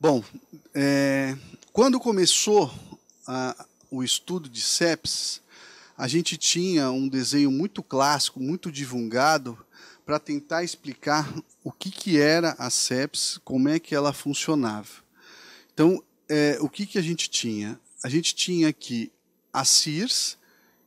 Bom, é, quando começou a, o estudo de sepsis, a gente tinha um desenho muito clássico, muito divulgado, para tentar explicar o que, que era a sepsis, como é que ela funcionava. Então, é, o que, que a gente tinha? A gente tinha aqui a CIRS,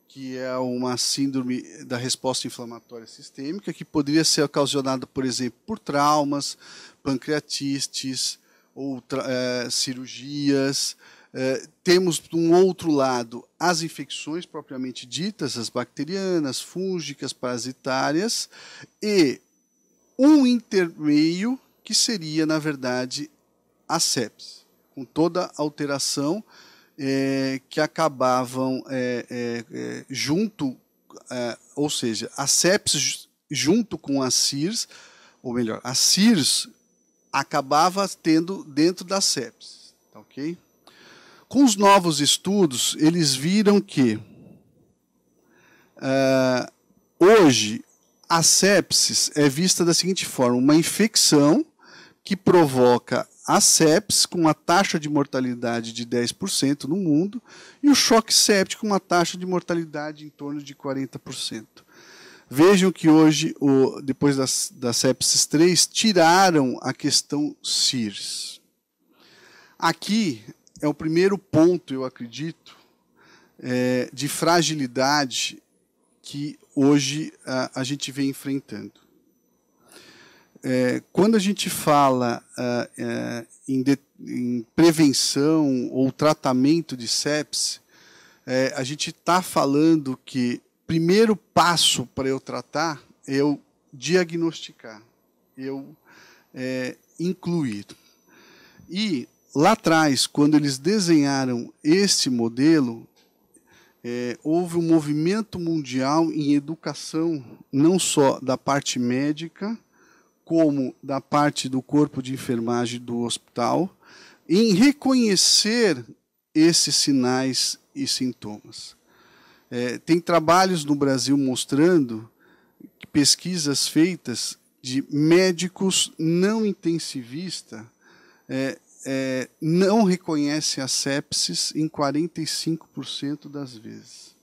que é uma síndrome da resposta inflamatória sistêmica, que poderia ser ocasionada, por exemplo, por traumas, pancreatistes, ou é, cirurgias. É, temos, de um outro lado, as infecções propriamente ditas, as bacterianas, fúngicas, parasitárias, e um intermeio que seria, na verdade, a sepsis, com toda alteração é, que acabavam é, junto, ou seja, a sepsis junto com a CIRS, ou melhor, a CIRS acabava tendo dentro da sepsis, tá ok? Com os novos estudos, eles viram que uh, hoje a sepsis é vista da seguinte forma: uma infecção que provoca a sepsis com uma taxa de mortalidade de 10% no mundo e o choque séptico com uma taxa de mortalidade em torno de 40%. Vejam que hoje, o, depois das, da sepsis 3, tiraram a questão CIRS. Aqui é o primeiro ponto, eu acredito, é, de fragilidade que hoje a, a gente vem enfrentando. É, quando a gente fala é, em, de, em, prevenção ou tratamento de sepsis, é, a gente está falando que primeiro passo para eu tratar é eu diagnosticar, eu é, incluir. E lá atrás, quando eles desenharam esse modelo, é, houve um movimento mundial em educação, não só da parte médica, como da parte do corpo de enfermagem do hospital, em reconhecer esses sinais e sintomas. É, tem trabalhos no Brasil mostrando pesquisas feitas de médicos não intensivistas é, é, não reconhecem a sepsis em 45% das vezes.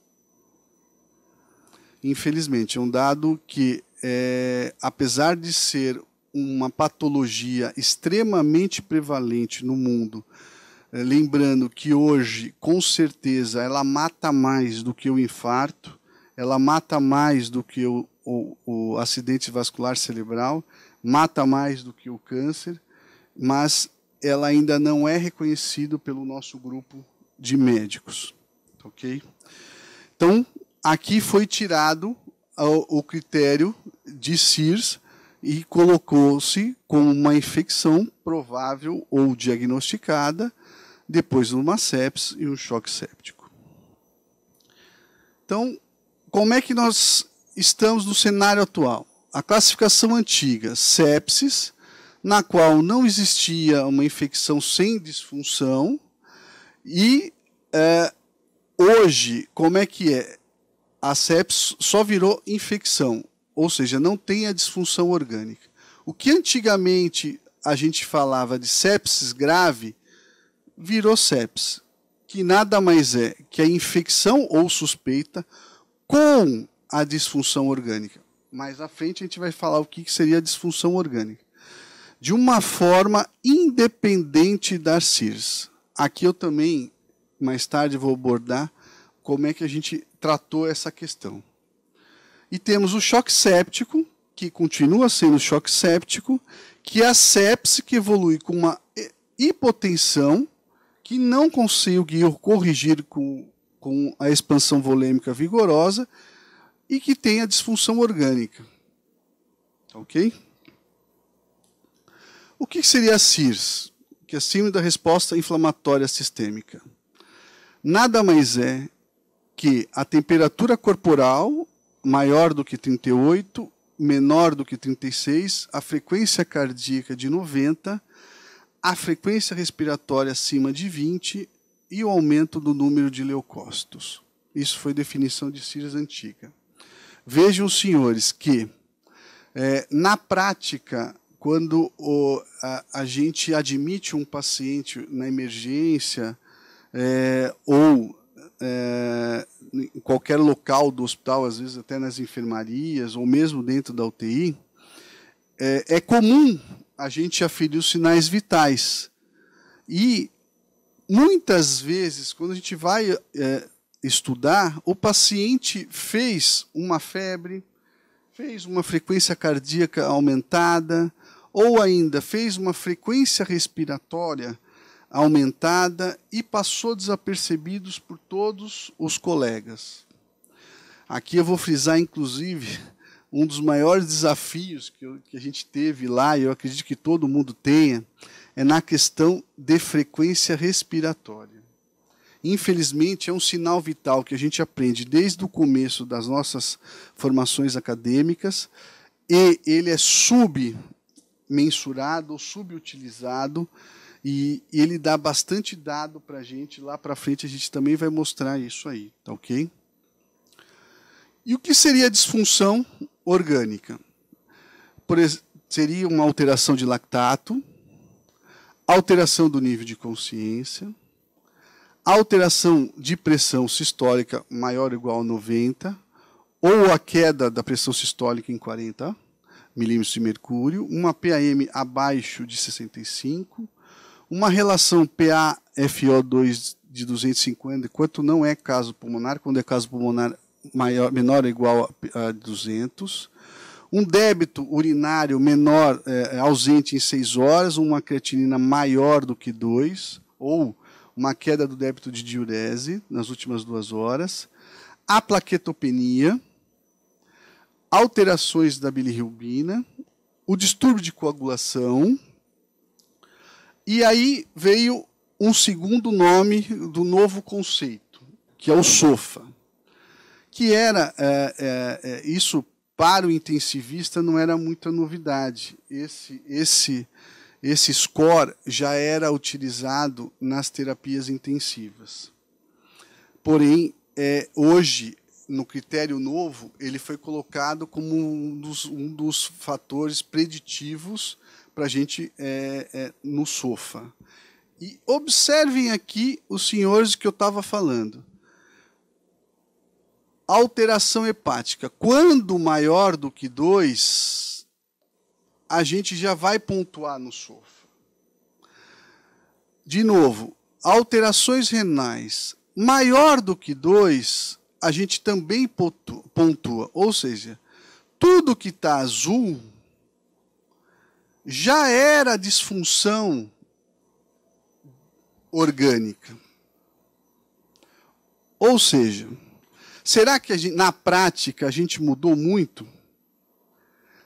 Infelizmente, é um dado que, é, apesar de ser uma patologia extremamente prevalente no mundo, lembrando que hoje, com certeza, ela mata mais do que o infarto, ela mata mais do que o, o, o acidente vascular cerebral, mata mais do que o câncer, mas ela ainda não é reconhecida pelo nosso grupo de médicos, ok? Então, aqui foi tirado o, o critério de CIRS e colocou-se como uma infecção provável ou diagnosticada depois uma sepsis e um choque séptico. Então, como é que nós estamos no cenário atual? A classificação antiga, sepsis, na qual não existia uma infecção sem disfunção, e é, hoje, como é que é? A sepsis só virou infecção, ou seja, não tem a disfunção orgânica. O que antigamente a gente falava de sepsis grave, virou sepsis, que nada mais é que a infecção ou suspeita com a disfunção orgânica. Mais à frente a gente vai falar o que seria a disfunção orgânica. De uma forma independente das CIRS. Aqui eu também, mais tarde, vou abordar como é que a gente tratou essa questão. E temos o choque séptico, que continua sendo choque séptico, que é a sepse que evolui com uma hipotensão que não conseguiu corrigir com, com a expansão volêmica vigorosa e que tem a disfunção orgânica. Ok? O que seria a CIRS? Que é síndrome da resposta inflamatória sistêmica. Nada mais é que a temperatura corporal maior do que 38, menor do que 36, a frequência cardíaca de 90 a frequência respiratória acima de 20 e o aumento do número de leucócitos. Isso foi definição de Sirius antiga. Vejam, senhores, que é, na prática, quando o, a, a, gente admite um paciente na emergência é, ou é, em qualquer local do hospital, às vezes até nas enfermarias ou mesmo dentro da UTI, é, é comum a gente aferir os sinais vitais. E muitas vezes, quando a gente vai é, estudar, o paciente fez uma febre, fez uma frequência cardíaca aumentada, ou ainda fez uma frequência respiratória aumentada e passou desapercebidos por todos os colegas. Aqui eu vou frisar, inclusive, um dos maiores desafios que, eu, que a gente teve lá, e eu acredito que todo mundo tenha, é na questão de frequência respiratória. Infelizmente, é um sinal vital que a gente aprende desde o começo das nossas formações acadêmicas, e ele é submensurado ou subutilizado e, e ele dá bastante dado para a gente. Lá para frente a gente também vai mostrar isso aí, tá ok? E o que seria a disfunção orgânica? Por, seria uma alteração de lactato, alteração do nível de consciência, alteração de pressão sistólica maior ou igual a 90, ou a queda da pressão sistólica em 40 milímetros de mercúrio, uma PAM abaixo de 65, uma relação PaFO2 de 250, enquanto não é caso pulmonar, quando é caso pulmonar maior, menor ou igual a 200. Um débito urinário menor, é, é, ausente em 6 horas, uma creatinina maior do que 2, ou uma queda do débito de diurese nas últimas duas horas. A plaquetopenia, alterações da bilirrubina, o distúrbio de coagulação, e aí veio um segundo nome do novo conceito, que é o SOFA, que era é, é, é, isso para o intensivista não era muita novidade. Esse esse esse score já era utilizado nas terapias intensivas. Porém, é, hoje no critério novo, ele foi colocado como um dos, um dos fatores preditivos para a gente é, é, no sofá. E observem aqui os senhores que eu estava falando. Alteração hepática. Quando maior do que 2, a gente já vai pontuar no sofá. De novo, alterações renais maior do que 2, a gente também pontua. Ou seja, tudo que está azul já era disfunção orgânica. Ou seja, será que gente, na prática a gente mudou muito?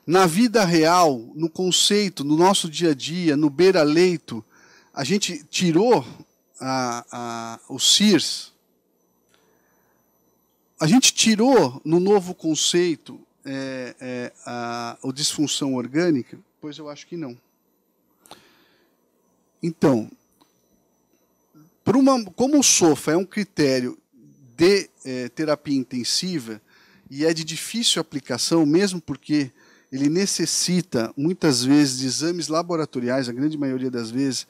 Na vida real, no conceito, no nosso dia a dia, no beira-leito, a gente tirou a, a, o CIRS, a gente tirou no novo conceito é, é, a, a disfunção orgânica? Pois eu acho que não. Então, uma, como o SOFA é um critério de é, terapia intensiva e é de difícil aplicação, mesmo porque ele necessita muitas vezes de exames laboratoriais, a grande maioria das vezes,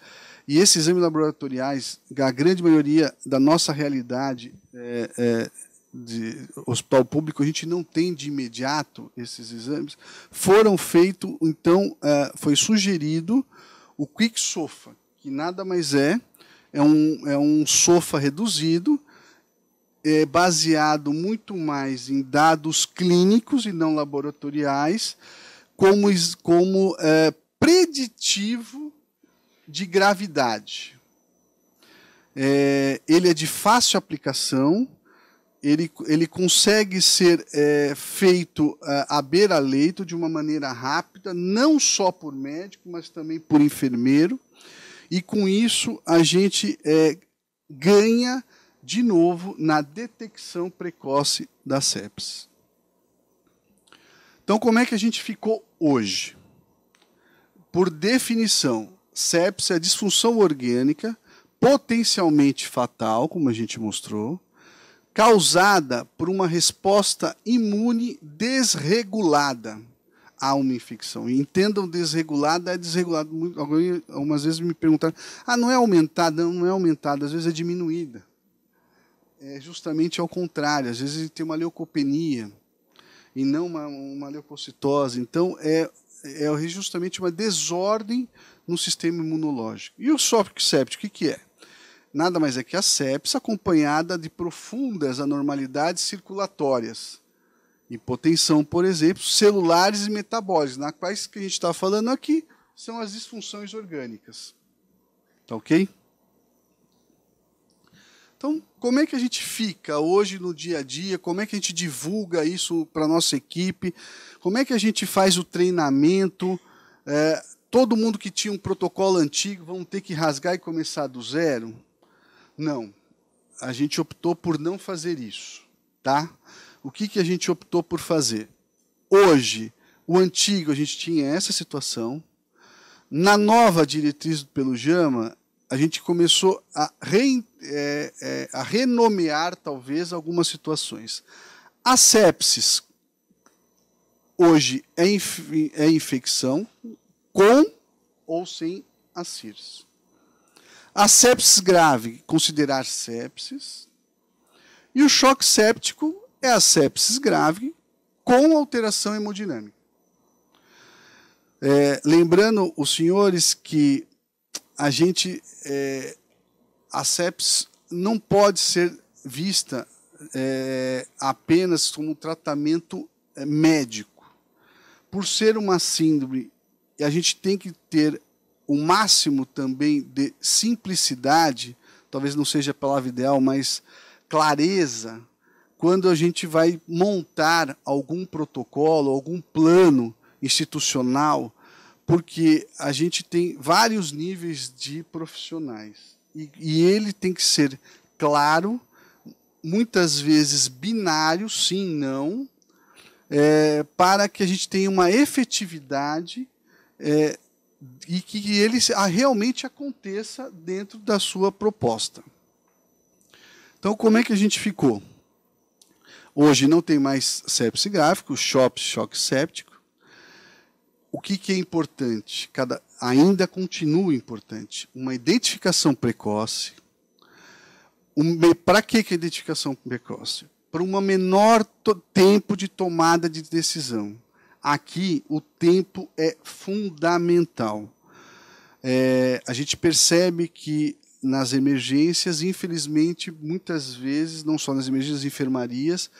e esses exames laboratoriais, a grande maioria da nossa realidade é, é, de hospital público, a gente não tem de imediato esses exames, foram feitos, então, foi sugerido o Quick Sofa, que nada mais é, é um, é um sofá reduzido, é baseado muito mais em dados clínicos e não laboratoriais, como, como é, preditivo de gravidade. É, ele é de fácil aplicação, ele, ele consegue ser é, feito é, à beira-leito de uma maneira rápida, não só por médico, mas também por enfermeiro. E com isso a gente é, ganha de novo na detecção precoce da sepsis. Então, como é que a gente ficou hoje? Por definição, sepsis é disfunção orgânica potencialmente fatal, como a gente mostrou, causada por uma resposta imune desregulada. há uma infecção. E entendam desregulada é desregulada. Algumas vezes me perguntaram, ah, não é aumentada? Não, não é aumentada, às vezes é diminuída. É justamente ao contrário, às vezes ele tem uma leucopenia e não uma, uma leucocitose. Então, é, é justamente uma desordem no sistema imunológico. E o shock séptico, o que, é? Nada mais é que a sepsis acompanhada de profundas anormalidades circulatórias hipotensão, por exemplo, celulares e metabólicos, na quais que a gente está falando aqui são as disfunções orgânicas. Tá ok? Então, como é que a gente fica hoje no dia a dia? Como é que a gente divulga isso para a nossa equipe? Como é que a gente faz o treinamento? É, todo mundo que tinha um protocolo antigo vão ter que rasgar e começar do zero? Não. A gente optou por não fazer isso, tá? o que, que a gente optou por fazer? Hoje, o antigo, a gente tinha essa situação. Na nova diretriz pelo JAMA, a gente começou a, re, é, é, a renomear, talvez, algumas situações. A sepsis, hoje, é, inf é infecção com ou sem a CIRS. A sepsis grave, considerar sepsis. E o choque séptico é a sepsis grave com alteração hemodinâmica. É, lembrando os senhores que a gente é, a sepsis não pode ser vista é, apenas como tratamento é, médico. Por ser uma síndrome, a gente tem que ter o máximo também de simplicidade, talvez não seja a palavra ideal, mas clareza quando a gente vai montar algum protocolo, algum plano institucional, porque a gente tem vários níveis de profissionais e, e ele tem que ser claro, muitas vezes binário, sim, não, é, para que a gente tenha uma efetividade é, e que ele realmente aconteça dentro da sua proposta. Então, como é que a gente ficou? Hoje não tem mais sepse gráfico, SHOP, choque séptico. O que, que é importante? Cada, ainda continua importante. Uma identificação precoce. Um, Para que, que é identificação precoce? Para um menor tempo de tomada de decisão. Aqui, o tempo é fundamental. É, a gente percebe que nas emergências, infelizmente, muitas vezes, não só nas emergências, enfermarias,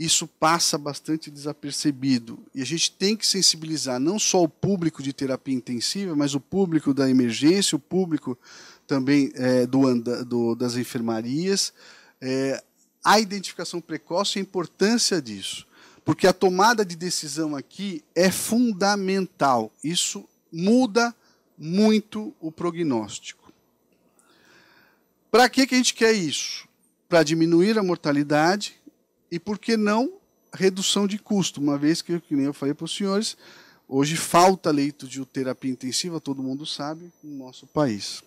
isso passa bastante desapercebido. E a gente tem que sensibilizar não só o público de terapia intensiva, mas o público da emergência, o público também é, do, do, das enfermarias, é, a identificação precoce e a importância disso. Porque a tomada de decisão aqui é fundamental. Isso muda muito o prognóstico. Para que, que a gente quer isso? Para diminuir a mortalidade e, por que não, redução de custo, uma vez que, que nem eu falei para os senhores, hoje falta leito de terapia intensiva, todo mundo sabe, no nosso país.